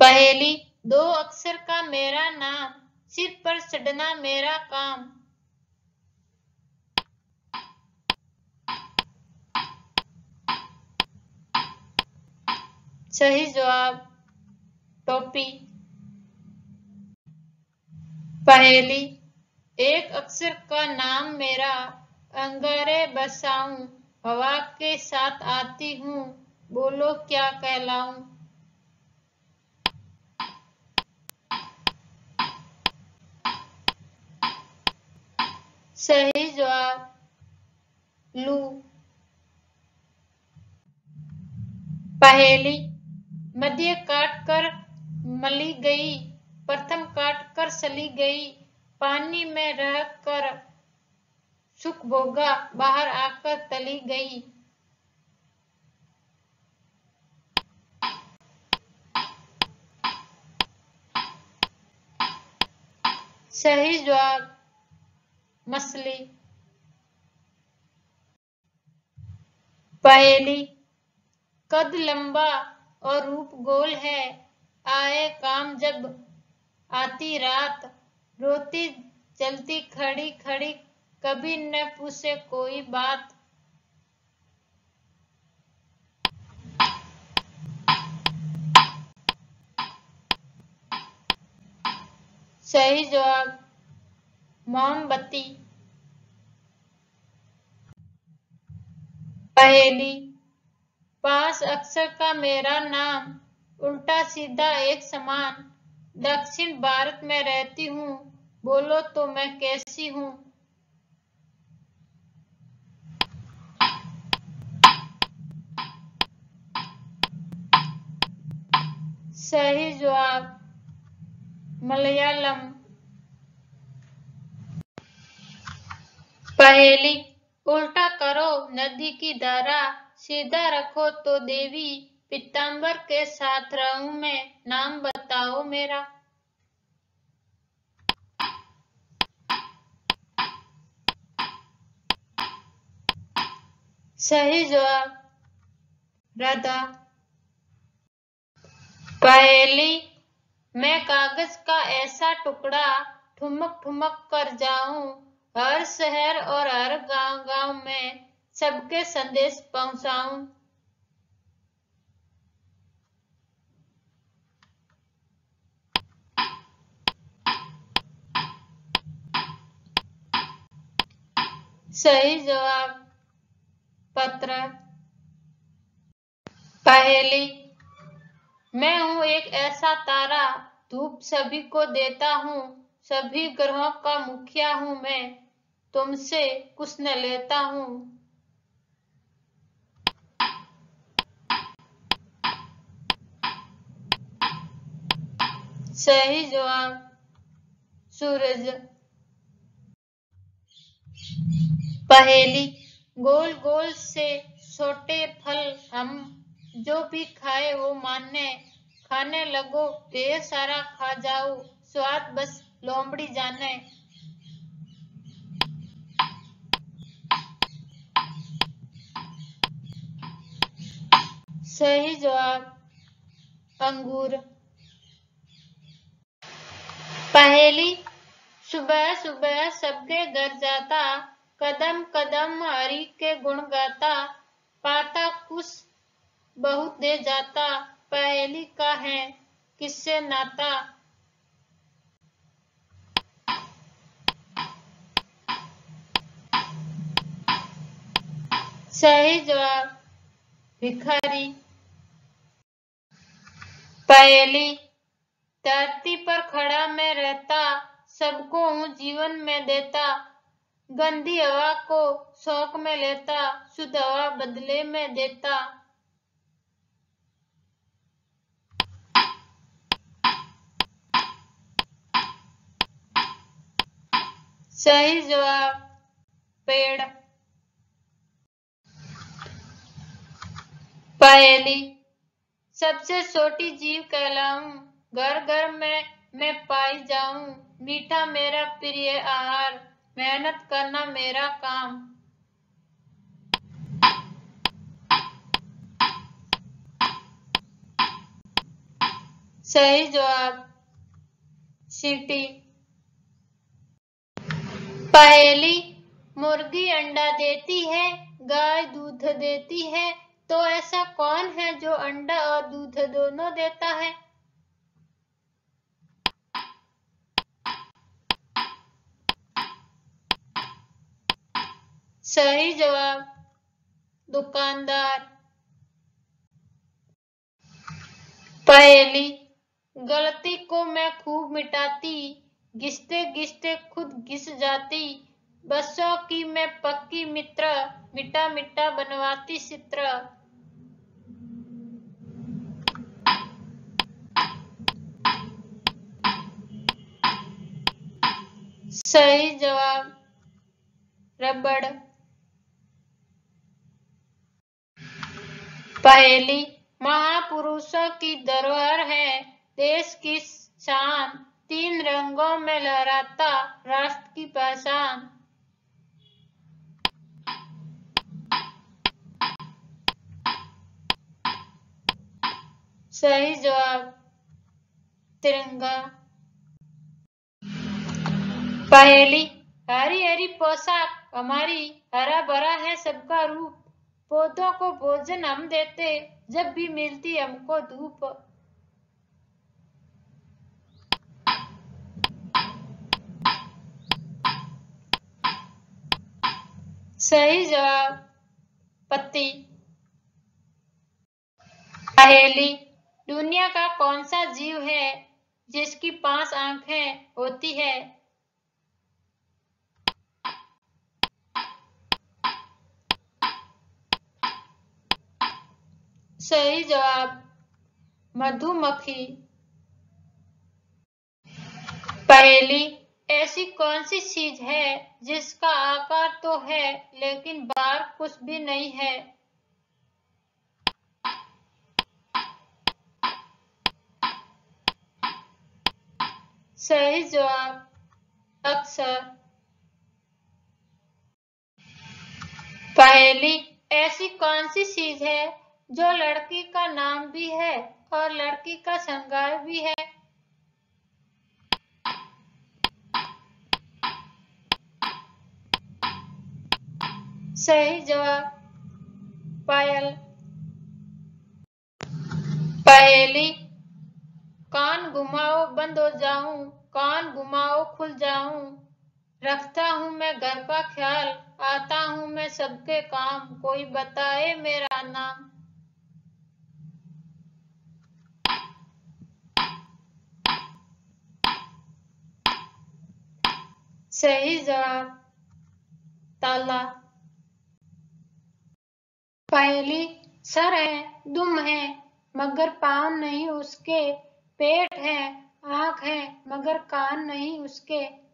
पहेली, दो अक्षर का मेरा नाम, सिर पर चढ़ना मेरा काम। सही जवाब, टोपी। पहेली, एक अक्षर का नाम मेरा, अंगारे बसाऊं, हवा के साथ आती हूँ, बोलो क्या कहलाऊं। सही जवाब लू पहेली। मध्य काट कर मली गई, प्रथम काट कर सली गई, पानी में रह कर सुख भोगा, बाहर आकर तली गई। सही जवाब। मछली पहेली, कद लंबा और रूप गोल है, आए काम जब आती रात, रोती चलती खड़ी खड़ी, कभी न पूछे कोई बात। सही जवाब मोमबत्ती। पहेली। पास अक्षर का मेरा नाम उल्टा सीधा एक समान। दक्षिण भारत में रहती हूँ, बोलो तो मैं कैसी हूँ? सही जवाब, मलयालम। पहेली, उल्टा करो, नदी की धारा सीधा रखो तो देवी पीताम्बर के साथ रहूँ मैं, नाम बताओ मेरा। सही जवाब, राधा। पहेली, मैं कागज़ का ऐसा टुकड़ा ठुमक ठुमक कर जाऊँ हर शहर और हर गाँव गाँव में सबके संदेश पहुंचाऊं। सही जवाब, पत्र। पहेली, मैं हूँ एक ऐसा तारा, धूप सभी को देता हूँ, सभी ग्रहों का मुखिया हूँ मैं। तुमसे कुछ न लेता हूँ। सही जवाब, सूरज। पहेली गोल गोल से छोटे फल हम जो भी खाए वो माने खाने लगो, ढेर सारा खा जाओ, स्वाद बस लोमड़ी जाने। सही जवाब, अंगूर। पहेली, सुबह सुबह सबके घर जाता, कदम कदम हरि के गुण गाता, पाता कुछ बहुत दे जाता, पहेली का है, किससे नाता? सही जवाब, भिखारी। पहेली धरती पर खड़ा मैं रहता, सबको हूँ जीवन में देता। गंदी हवा को शौक में लेता, शुद्ध हवा बदले में देता। सही जवाब, पेड़। पहेली सबसे छोटी जीव कहलाऊं, घर घर में, मैं पाई जाऊँ। मीठा मेरा प्रिय आहार, मेहनत करना मेरा काम। सही जवाब, सीटी। पहली, मुर्गी अंडा देती है, गाय दूध देती है तो ऐसा कौन है जो अंडा और दूध दोनों देता है? सही जवाब, दुकानदार। पहली, गलती को मैं खूब मिटाती घिसते घिसते खुद घिस जाती बसों की मैं पक्की मित्र, मिटा मिटा बनवाती चित्र सही जवाब, रबड़। पहली, महापुरुषों की धरोहर है, देश की शान। तीन रंगों में लहराता राष्ट्र की पहचान। सही जवाब, तिरंगा। पहली, हरी हरी पोशाक हमारी हरा भरा है सबका रूप। पौधों को भोजन हम देते, जब भी मिलती हमको धूप। सही जवाब, पत्ती। पहेली दुनिया का कौन सा जीव है जिसकी पाँच आँखें होती है? सही जवाब, मधुमक्खी। पहली, ऐसी कौन सी चीज़ है जिसका आकार तो है, लेकिन बाहर कुछ भी नहीं है? सही जवाब अक्सर पहली ऐसी कौन सी चीज़ है जो लड़की का नाम भी है और लड़की का श्रृंगार भी है? सही जवाब पायल पहली कान घुमाओ, बंद हो जाऊँ, कान घुमाओ, खुल जाऊँ। रखता हूँ मैं घर का ख्याल, आता हूँ मैं सबके काम। कोई बताए मेरा नाम। सही जवाब, ताला। पहली, सर है, दुम है, मगर पान नहीं उसके। पेट है, आँख है, मगर कान नहीं उसके।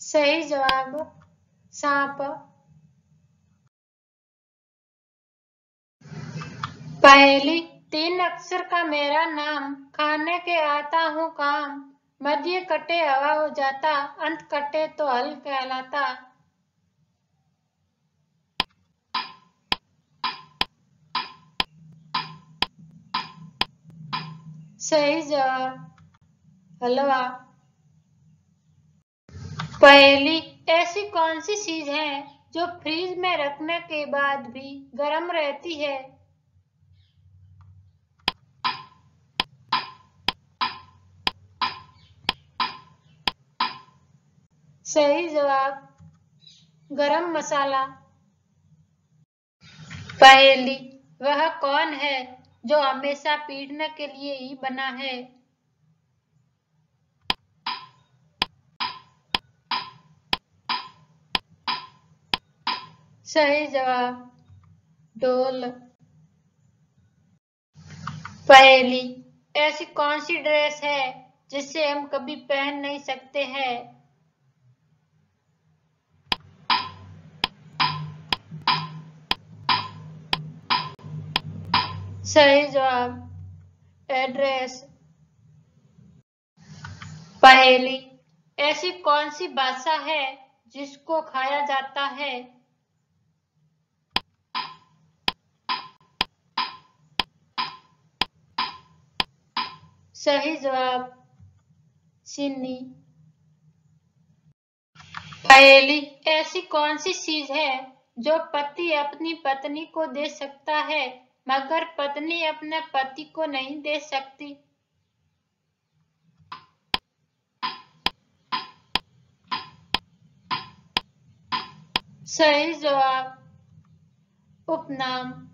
सही जवाब, सांप। पहली, तीन अक्षर का मेरा नाम। खाने के आता हूँ काम। मध्य कटे हवा हो जाता, अंत कटे तो हल कहलाता। सही जवाब। हलवा पहली, ऐसी कौन सी चीज़ है जो फ्रिज में रखने के बाद भी गर्म रहती है? सही जवाब, गरम मसाला। पहेली, वह कौन है जो हमेशा पीटने के लिए ही बना है। सही जवाब डोल पहेली, ऐसी कौन सी ड्रेस है जिसे हम कभी पहन नहीं सकते हैं? सही जवाब। एड्रेस। पहेली। ऐसी कौन सी भाषा है जिसको खाया जाता है? सही जवाब। चीनी। पहेली। ऐसी कौन सी चीज़ है जो पति अपनी पत्नी को दे सकता है? मगर पत्नी अपने पति को नहीं दे सकती। सही जवाब। उपनाम।